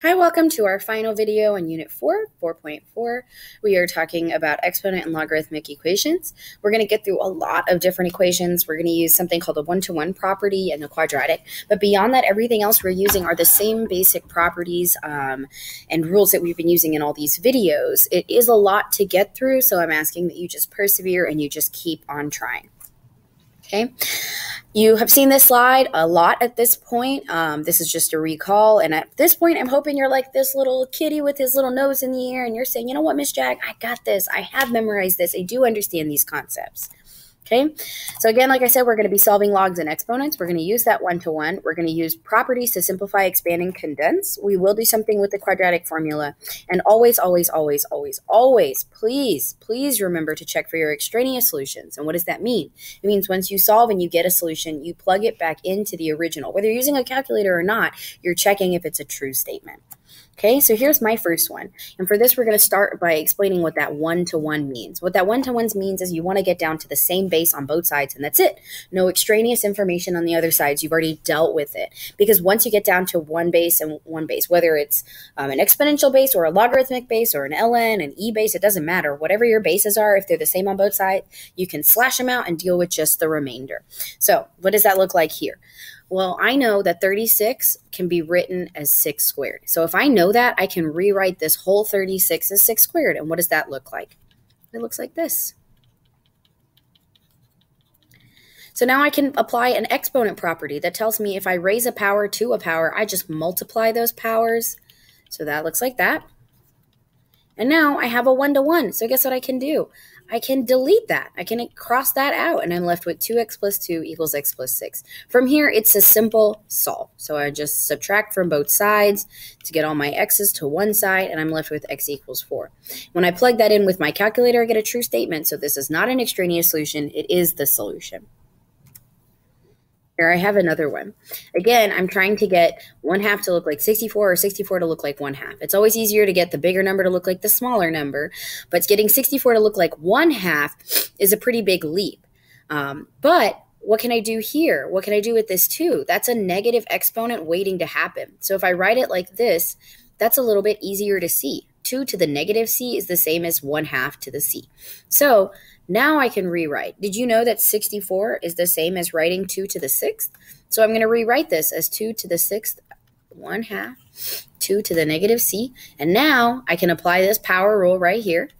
Hi, welcome to our final video on Unit 4, 4.4. We are talking about exponent and logarithmic equations. We're going to get through a lot of different equations. We're going to use something called the one-to-one property and the quadratic. But beyond that, everything else we're using are the same basic properties um, and rules that we've been using in all these videos. It is a lot to get through, so I'm asking that you just persevere and you just keep on trying. Okay. You have seen this slide a lot at this point. Um, this is just a recall. And at this point, I'm hoping you're like this little kitty with his little nose in the air and you're saying, you know what, Miss Jag, I got this. I have memorized this. I do understand these concepts. Okay, so again, like I said, we're going to be solving logs and exponents. We're going to use that one-to-one. -one. We're going to use properties to simplify, expand, and condense. We will do something with the quadratic formula. And always, always, always, always, always, please, please remember to check for your extraneous solutions. And what does that mean? It means once you solve and you get a solution, you plug it back into the original. Whether you're using a calculator or not, you're checking if it's a true statement. Okay, so here's my first one. And for this, we're going to start by explaining what that one-to-one means. What that one-to-ones means is you want to get down to the same base on both sides, and that's it. No extraneous information on the other sides. You've already dealt with it. Because once you get down to one base and one base, whether it's um, an exponential base or a logarithmic base or an ln, an e base, it doesn't matter. Whatever your bases are, if they're the same on both sides, you can slash them out and deal with just the remainder. So what does that look like here? Well, I know that 36 can be written as 6 squared. So if I know that, I can rewrite this whole 36 as 6 squared. And what does that look like? It looks like this. So now I can apply an exponent property that tells me if I raise a power to a power, I just multiply those powers. So that looks like that. And now I have a one-to-one. So guess what I can do? I can delete that. I can cross that out and I'm left with 2x plus 2 equals x plus 6. From here, it's a simple solve. So I just subtract from both sides to get all my x's to one side and I'm left with x equals 4. When I plug that in with my calculator, I get a true statement. So this is not an extraneous solution. It is the solution. Here I have another one. Again, I'm trying to get one half to look like 64 or 64 to look like one half. It's always easier to get the bigger number to look like the smaller number, but getting 64 to look like one half is a pretty big leap. Um, but what can I do here? What can I do with this too? That's a negative exponent waiting to happen. So if I write it like this, that's a little bit easier to see. 2 to the negative c is the same as 1 half to the c. So now I can rewrite. Did you know that 64 is the same as writing 2 to the 6th? So I'm going to rewrite this as 2 to the 6th, 1 half, 2 to the negative c. And now I can apply this power rule right here.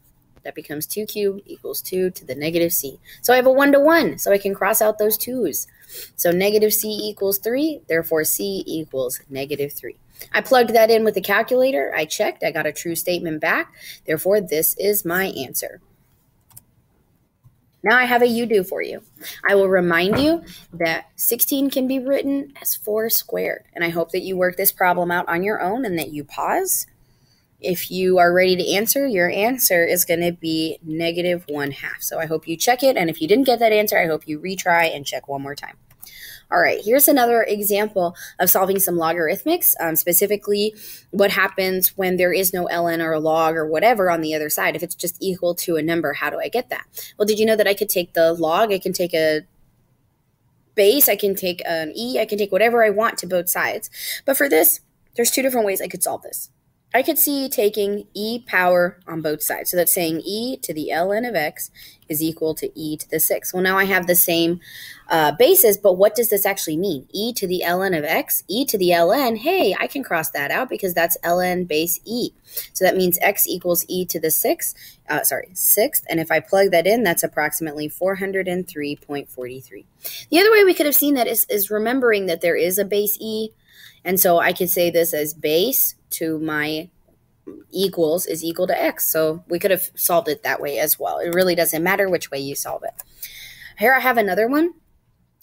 That becomes 2 cubed equals 2 to the negative c. So I have a 1 to 1, so I can cross out those 2's. So negative c equals 3, therefore c equals negative 3. I plugged that in with the calculator. I checked. I got a true statement back. Therefore, this is my answer. Now I have a you do for you. I will remind you that 16 can be written as 4 squared. And I hope that you work this problem out on your own and that you pause. If you are ready to answer, your answer is going to be negative 1 half. So I hope you check it. And if you didn't get that answer, I hope you retry and check one more time. All right, here's another example of solving some logarithmics, um, specifically what happens when there is no ln or a log or whatever on the other side. If it's just equal to a number, how do I get that? Well, did you know that I could take the log, I can take a base, I can take an e, I can take whatever I want to both sides. But for this, there's two different ways I could solve this. I could see taking e power on both sides. So that's saying e to the ln of x is equal to e to the 6. Well, now I have the same uh, basis, but what does this actually mean? e to the ln of x, e to the ln, hey, I can cross that out because that's ln base e. So that means x equals e to the 6, uh, sorry, 6th. And if I plug that in, that's approximately 403.43. The other way we could have seen that is, is remembering that there is a base e. And so I could say this as base to my equals is equal to x. So we could have solved it that way as well. It really doesn't matter which way you solve it. Here I have another one.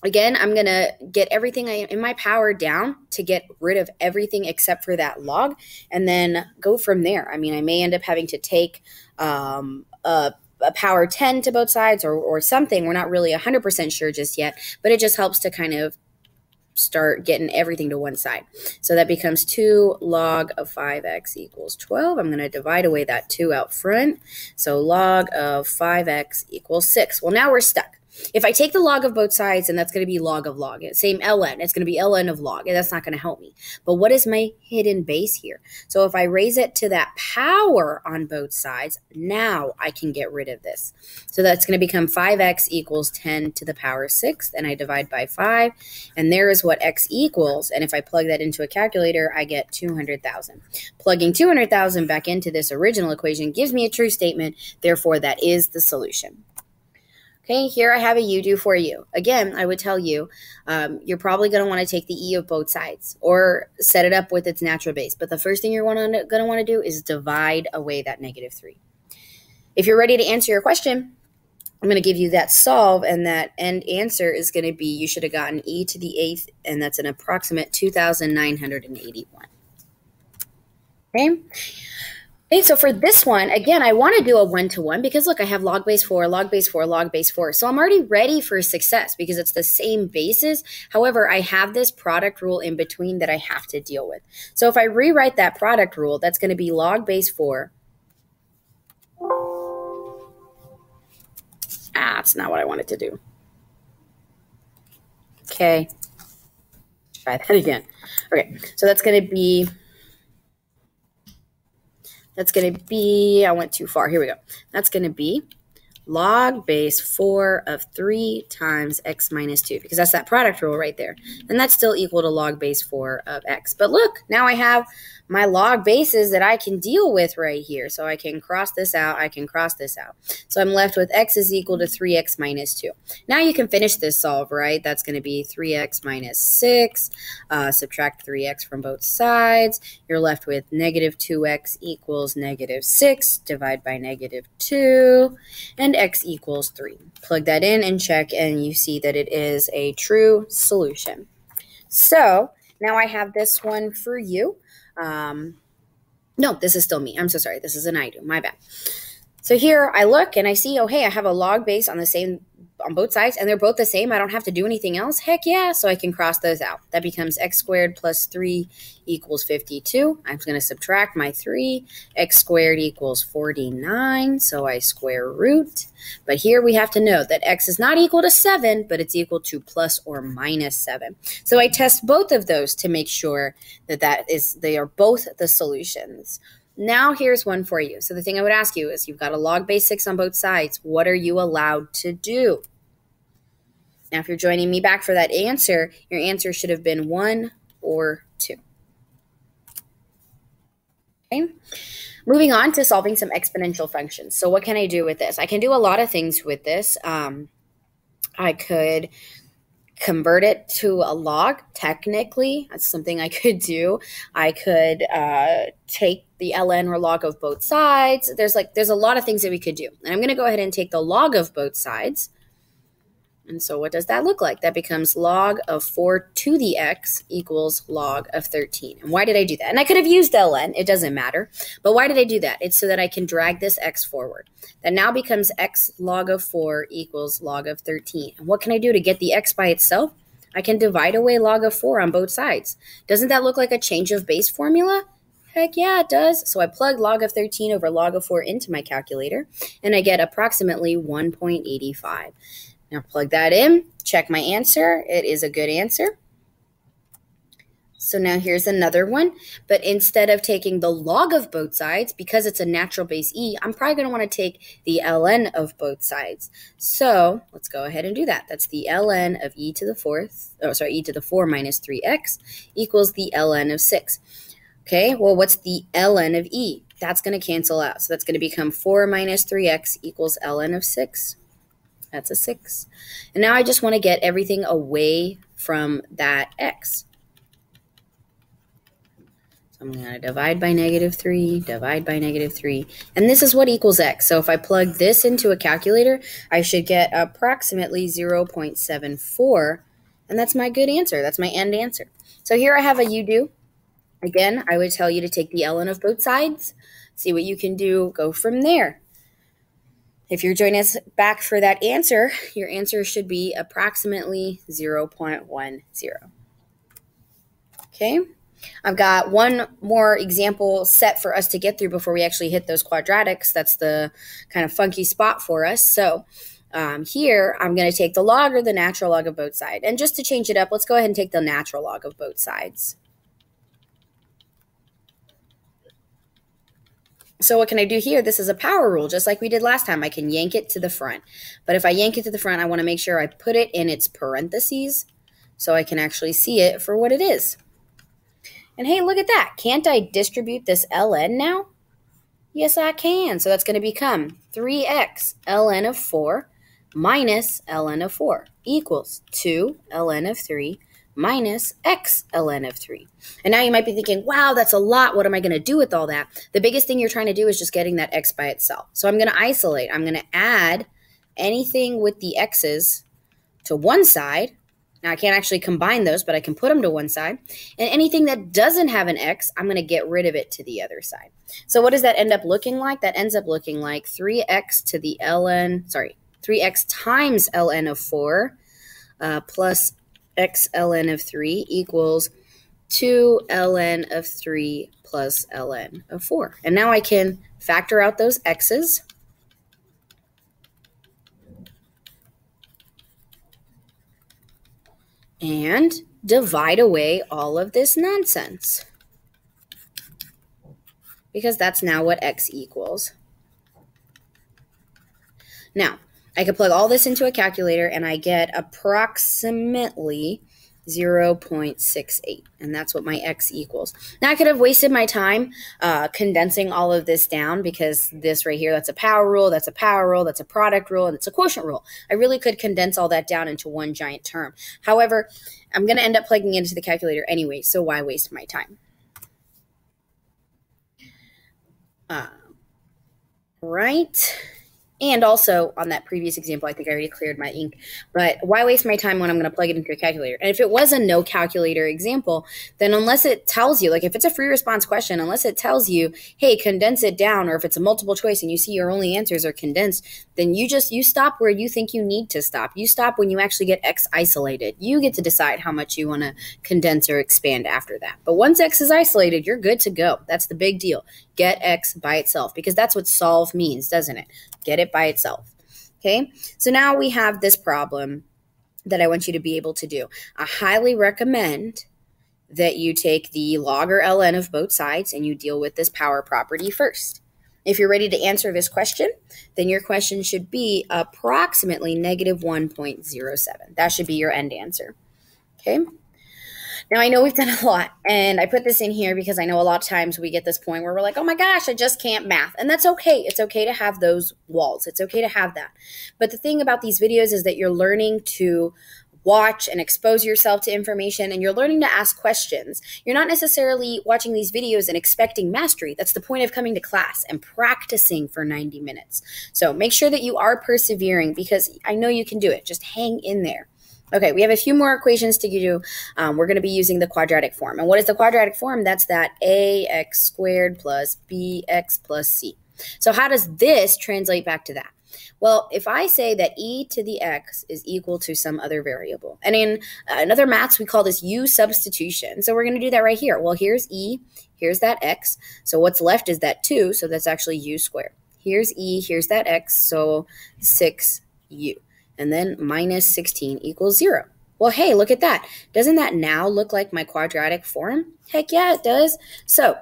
Again, I'm going to get everything I, in my power down to get rid of everything except for that log and then go from there. I mean, I may end up having to take um, a a power 10 to both sides or, or something. We're not really 100% sure just yet, but it just helps to kind of start getting everything to one side. So that becomes 2 log of 5x equals 12. I'm going to divide away that 2 out front. So log of 5x equals 6. Well, now we're stuck. If I take the log of both sides, and that's going to be log of log, same ln, it's going to be ln of log, and that's not going to help me. But what is my hidden base here? So if I raise it to that power on both sides, now I can get rid of this. So that's going to become 5x equals 10 to the power 6, and I divide by 5, and there is what x equals, and if I plug that into a calculator, I get 200,000. Plugging 200,000 back into this original equation gives me a true statement, therefore that is the solution. Okay, here I have a you do for you. Again, I would tell you, um, you're probably going to want to take the e of both sides or set it up with its natural base. But the first thing you're going to want to do is divide away that negative 3. If you're ready to answer your question, I'm going to give you that solve, and that end answer is going to be you should have gotten e to the eighth, and that's an approximate 2,981. Okay. Okay, so for this one, again, I want to do a one-to-one because look, I have log base 4, log base 4, log base 4. So I'm already ready for success because it's the same bases. However, I have this product rule in between that I have to deal with. So if I rewrite that product rule, that's going to be log base 4. Ah, that's not what I wanted to do. Okay. Try that again. Okay, so that's going to be that's going to be, I went too far. Here we go. That's going to be log base 4 of 3 times x minus 2 because that's that product rule right there. And that's still equal to log base 4 of x. But look, now I have my log bases that I can deal with right here. So I can cross this out, I can cross this out. So I'm left with x is equal to 3x minus 2. Now you can finish this solve, right? That's going to be 3x minus 6, uh, subtract 3x from both sides. You're left with negative 2x equals negative 6, divide by negative 2, x equals 3. Plug that in and check, and you see that it is a true solution. So now I have this one for you. Um, no, this is still me. I'm so sorry. This is an I do. My bad. So here I look and I see, oh, hey, I have a log base on the same on both sides and they're both the same. I don't have to do anything else. Heck yeah. So I can cross those out. That becomes x squared plus 3 equals 52. I'm going to subtract my 3. x squared equals 49. So I square root. But here we have to note that x is not equal to 7, but it's equal to plus or minus 7. So I test both of those to make sure that that is they are both the solutions. Now here's one for you. So the thing I would ask you is you've got a log base 6 on both sides. What are you allowed to do? Now if you're joining me back for that answer, your answer should have been 1 or 2. Okay. Moving on to solving some exponential functions. So what can I do with this? I can do a lot of things with this. Um, I could convert it to a log technically that's something i could do. I could uh, take the ln or log of both sides. There's like there's a lot of things that we could do. And i'm going to go ahead and take the log of both sides and so what does that look like? That becomes log of 4 to the x equals log of 13. And why did I do that? And I could have used ln, it doesn't matter. But why did I do that? It's so that I can drag this x forward. That now becomes x log of 4 equals log of 13. And what can I do to get the x by itself? I can divide away log of 4 on both sides. Doesn't that look like a change of base formula? Heck yeah, it does. So I plug log of 13 over log of 4 into my calculator, and I get approximately 1.85. Now plug that in, check my answer. It is a good answer. So now here's another one, but instead of taking the log of both sides, because it's a natural base e, I'm probably going to want to take the ln of both sides. So let's go ahead and do that. That's the ln of e to the fourth, oh sorry, e to the 4 minus 3x equals the ln of 6. Okay, well what's the ln of e? That's going to cancel out. So that's going to become 4 minus 3x equals ln of 6. That's a 6. And now I just want to get everything away from that x. So I'm going to divide by negative 3, divide by negative 3. And this is what equals x. So if I plug this into a calculator, I should get approximately 0.74. And that's my good answer. That's my end answer. So here I have a you do. Again, I would tell you to take the ln of both sides, see what you can do, go from there. If you're joining us back for that answer, your answer should be approximately 0.10. Okay, I've got one more example set for us to get through before we actually hit those quadratics. That's the kind of funky spot for us. So um, here, I'm going to take the log or the natural log of both sides. And just to change it up, let's go ahead and take the natural log of both sides. So what can I do here? This is a power rule, just like we did last time. I can yank it to the front. But if I yank it to the front, I want to make sure I put it in its parentheses so I can actually see it for what it is. And hey, look at that. Can't I distribute this ln now? Yes, I can. So that's going to become 3x ln of 4 minus ln of 4 equals 2 ln of 3 minus x ln of 3. And now you might be thinking, wow, that's a lot. What am I going to do with all that? The biggest thing you're trying to do is just getting that x by itself. So I'm going to isolate. I'm going to add anything with the x's to one side. Now I can't actually combine those, but I can put them to one side. And anything that doesn't have an x, I'm going to get rid of it to the other side. So what does that end up looking like? That ends up looking like 3x to the ln, sorry, 3x times ln of 4 uh, plus x ln of 3 equals 2 ln of 3 plus ln of 4. And now I can factor out those x's. And divide away all of this nonsense. Because that's now what x equals. Now, I could plug all this into a calculator and I get approximately 0.68 and that's what my x equals. Now i could have wasted my time uh, condensing all of this down because this right here that's a power rule that's a power rule that's a product rule and it's a quotient rule. I really could condense all that down into one giant term. However i'm going to end up plugging it into the calculator anyway so why waste my time? Uh, right and also on that previous example, I think I already cleared my ink, but why waste my time when I'm going to plug it into a calculator? And if it was a no calculator example, then unless it tells you, like if it's a free response question, unless it tells you, hey, condense it down, or if it's a multiple choice and you see your only answers are condensed, then you just, you stop where you think you need to stop. You stop when you actually get X isolated. You get to decide how much you want to condense or expand after that. But once X is isolated, you're good to go. That's the big deal. Get X by itself because that's what solve means, doesn't it? Get it by itself. Okay, so now we have this problem that I want you to be able to do. I highly recommend that you take the log or ln of both sides and you deal with this power property first. If you're ready to answer this question, then your question should be approximately negative 1.07. That should be your end answer. Okay. Now, I know we've done a lot, and I put this in here because I know a lot of times we get this point where we're like, oh my gosh, I just can't math. And that's okay. It's okay to have those walls, it's okay to have that. But the thing about these videos is that you're learning to watch and expose yourself to information and you're learning to ask questions. You're not necessarily watching these videos and expecting mastery. That's the point of coming to class and practicing for 90 minutes. So make sure that you are persevering because I know you can do it. Just hang in there. Okay, we have a few more equations to do. Um, we're going to be using the quadratic form. And what is the quadratic form? That's that ax squared plus bx plus c. So how does this translate back to that? Well, if I say that e to the x is equal to some other variable, and in uh, another maths, we call this u substitution. So we're going to do that right here. Well, here's e, here's that x. So what's left is that 2, so that's actually u squared. Here's e, here's that x, so 6u and then minus 16 equals 0. Well, hey, look at that. Doesn't that now look like my quadratic form? Heck yeah, it does. So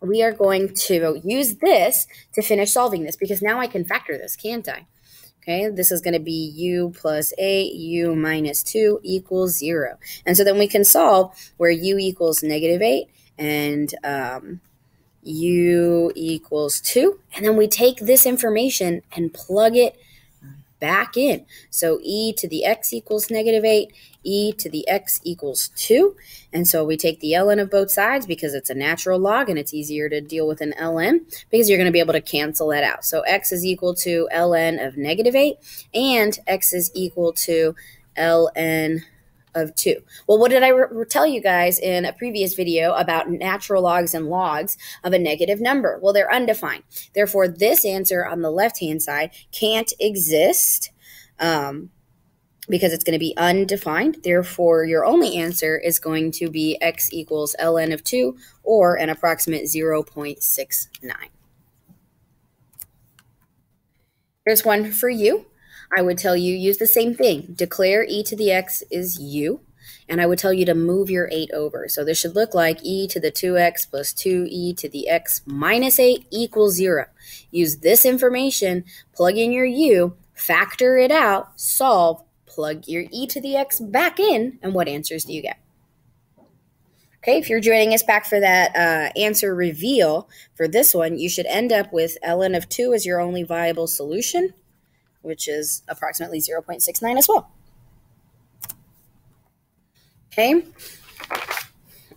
we are going to use this to finish solving this because now I can factor this, can't I? Okay, this is going to be u plus 8, u minus 2 equals 0. And so then we can solve where u equals negative 8 and um, u equals 2. And then we take this information and plug it back in. So e to the x equals negative 8, e to the x equals 2. And so we take the ln of both sides because it's a natural log and it's easier to deal with an ln because you're going to be able to cancel that out. So x is equal to ln of negative 8 and x is equal to ln of 2. Well, what did I re- tell you guys in a previous video about natural logs and logs of a negative number? Well, they're undefined. Therefore, this answer on the left-hand side can't exist um, because it's going to be undefined. Therefore, your only answer is going to be x equals ln of 2 or an approximate 0.69. Here's one for you. I would tell you use the same thing. Declare e to the x is u, and I would tell you to move your 8 over. So this should look like e to the 2x plus 2e to the x minus 8 equals 0. Use this information, plug in your u, factor it out, solve, plug your e to the x back in, and what answers do you get? Okay, if you're joining us back for that uh, answer reveal for this one, you should end up with ln of 2 as your only viable solution, which is approximately 0.69 as well. Okay.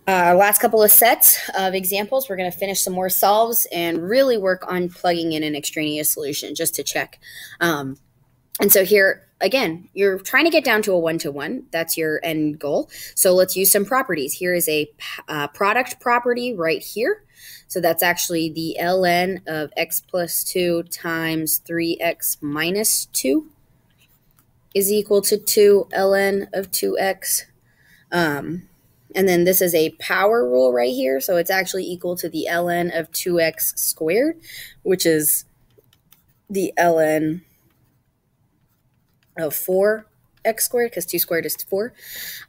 Uh, last couple of sets of examples. We're going to finish some more solves and really work on plugging in an extraneous solution just to check. Um, and so here, again, you're trying to get down to a one to one. That's your end goal. So let's use some properties. Here is a uh, product property right here. So that's actually the ln of x plus 2 times 3x minus 2 is equal to 2 ln of 2x. Um, and then this is a power rule right here. So it's actually equal to the ln of 2x squared, which is the ln of 4 x squared because 2 squared is 4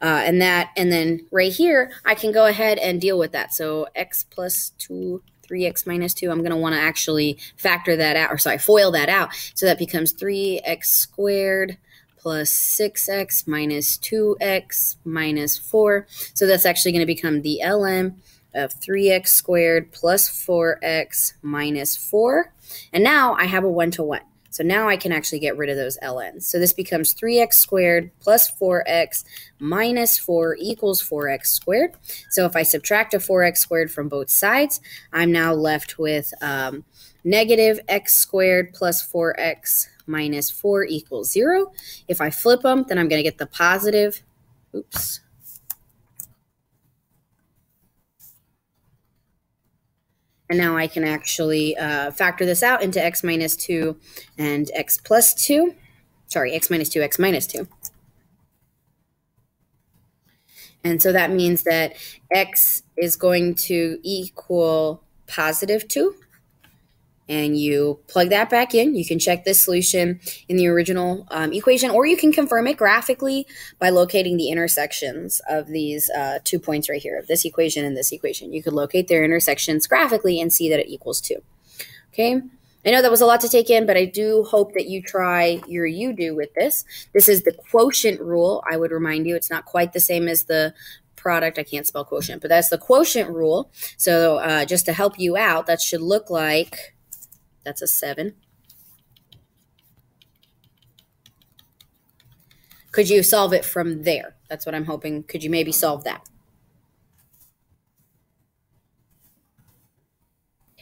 uh, and that and then right here I can go ahead and deal with that. So x plus 2 3x minus 2 I'm going to want to actually factor that out or sorry foil that out. So that becomes 3x squared plus 6x minus 2x minus 4 so that's actually going to become the LN of 3x squared plus 4x minus 4 and now I have a one-to-one so now I can actually get rid of those ln's. So this becomes 3x squared plus 4x minus 4 equals 4x squared. So if I subtract a 4x squared from both sides, I'm now left with um, negative x squared plus 4x minus 4 equals 0. If I flip them, then I'm going to get the positive, oops, And now I can actually uh, factor this out into x minus 2 and x plus 2. Sorry, x minus 2, x minus 2. And so that means that x is going to equal positive 2 and you plug that back in. You can check this solution in the original um, equation, or you can confirm it graphically by locating the intersections of these uh, two points right here, of this equation and this equation. You could locate their intersections graphically and see that it equals 2. Okay? I know that was a lot to take in, but I do hope that you try your you do with this. This is the quotient rule. I would remind you, it's not quite the same as the product. I can't spell quotient, but that's the quotient rule. So uh, just to help you out, that should look like that's a 7. Could you solve it from there? That's what I'm hoping. Could you maybe solve that?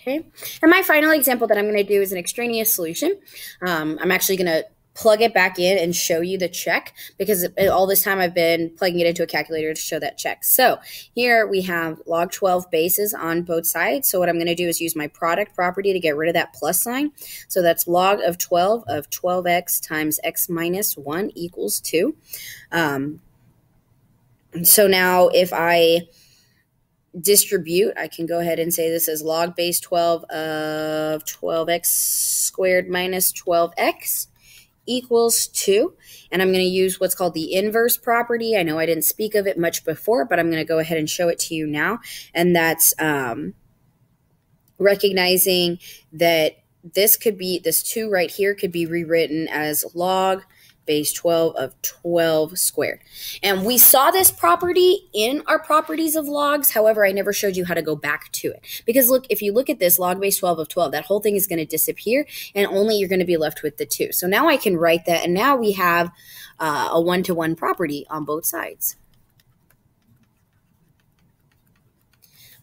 Okay. And my final example that I'm going to do is an extraneous solution. Um, I'm actually going to plug it back in and show you the check because all this time I've been plugging it into a calculator to show that check. So here we have log 12 bases on both sides. So what I'm going to do is use my product property to get rid of that plus sign. So that's log of 12 of 12x times x minus 1 equals 2. Um, so now if I distribute, I can go ahead and say this is log base 12 of 12x squared minus 12x equals 2. And I'm going to use what's called the inverse property. I know I didn't speak of it much before, but I'm going to go ahead and show it to you now. And that's um, recognizing that this could be, this 2 right here could be rewritten as log base 12 of 12 squared. And we saw this property in our properties of logs. However, I never showed you how to go back to it. Because look, if you look at this log base 12 of 12, that whole thing is going to disappear and only you're going to be left with the 2. So now I can write that and now we have uh, a one-to-one -one property on both sides.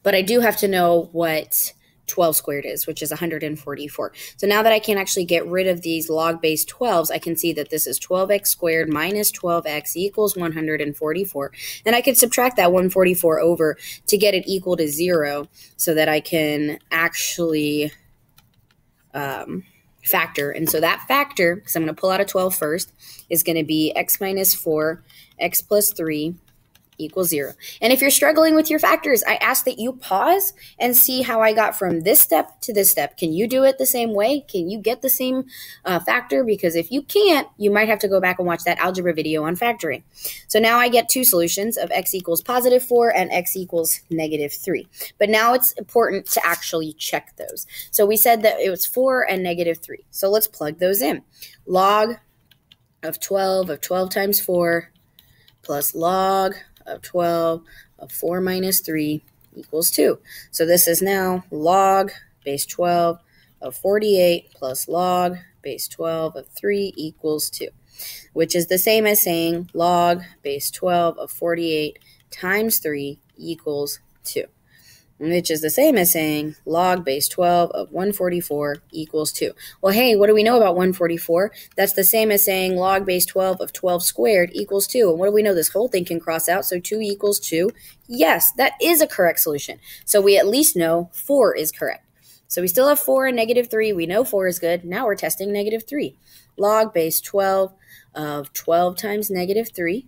But I do have to know what 12 squared is, which is 144. So now that I can actually get rid of these log base 12s, I can see that this is 12x squared minus 12x equals 144. And I can subtract that 144 over to get it equal to 0 so that I can actually um, factor. And so that factor, because I'm going to pull out a 12 first, is going to be x minus 4, x plus 3, equals zero. And if you're struggling with your factors, I ask that you pause and see how I got from this step to this step. Can you do it the same way? Can you get the same uh, factor? Because if you can't, you might have to go back and watch that algebra video on factoring. So now I get two solutions of x equals positive 4 and x equals negative 3. But now it's important to actually check those. So we said that it was 4 and negative 3. So let's plug those in. Log of 12 of 12 times 4 plus log of 12 of 4 minus 3 equals 2. So this is now log base 12 of 48 plus log base 12 of 3 equals 2, which is the same as saying log base 12 of 48 times 3 equals 2 which is the same as saying log base 12 of 144 equals 2. Well, hey, what do we know about 144? That's the same as saying log base 12 of 12 squared equals 2. And what do we know? This whole thing can cross out, so 2 equals 2. Yes, that is a correct solution. So we at least know 4 is correct. So we still have 4 and negative 3. We know 4 is good. Now we're testing negative 3. Log base 12 of 12 times negative 3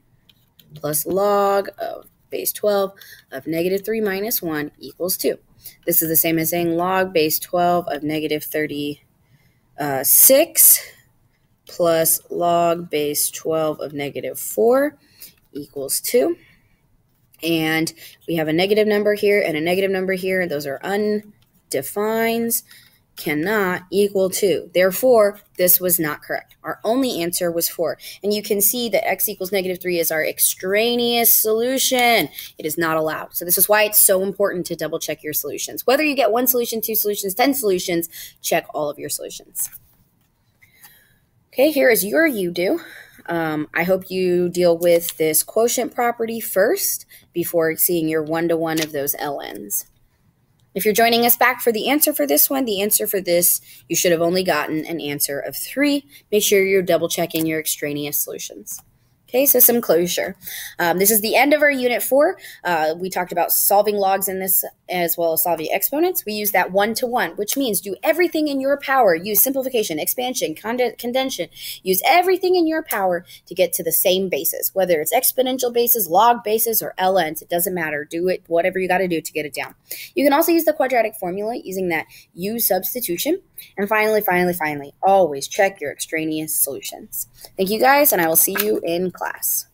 plus log of base 12 of negative 3 minus 1 equals 2. This is the same as saying log base 12 of negative 36 uh, plus log base 12 of negative 4 equals 2. And we have a negative number here and a negative number here. Those are undefined cannot equal 2. Therefore, this was not correct. Our only answer was 4. And you can see that x equals negative 3 is our extraneous solution. It is not allowed. So this is why it's so important to double check your solutions. Whether you get one solution, two solutions, 10 solutions, check all of your solutions. Okay, here is your you do. Um, I hope you deal with this quotient property first before seeing your one-to-one -one of those LNs. If you're joining us back for the answer for this one, the answer for this, you should have only gotten an answer of three. Make sure you're double checking your extraneous solutions. Okay, so some closure. Um, this is the end of our unit four. Uh, we talked about solving logs in this as well as solving exponents. We use that one to one, which means do everything in your power. Use simplification, expansion, condensation. Use everything in your power to get to the same basis, whether it's exponential basis, log basis, or ln's. It doesn't matter. Do it, whatever you got to do to get it down. You can also use the quadratic formula using that u substitution. And finally, finally, finally, always check your extraneous solutions. Thank you guys, and I will see you in class.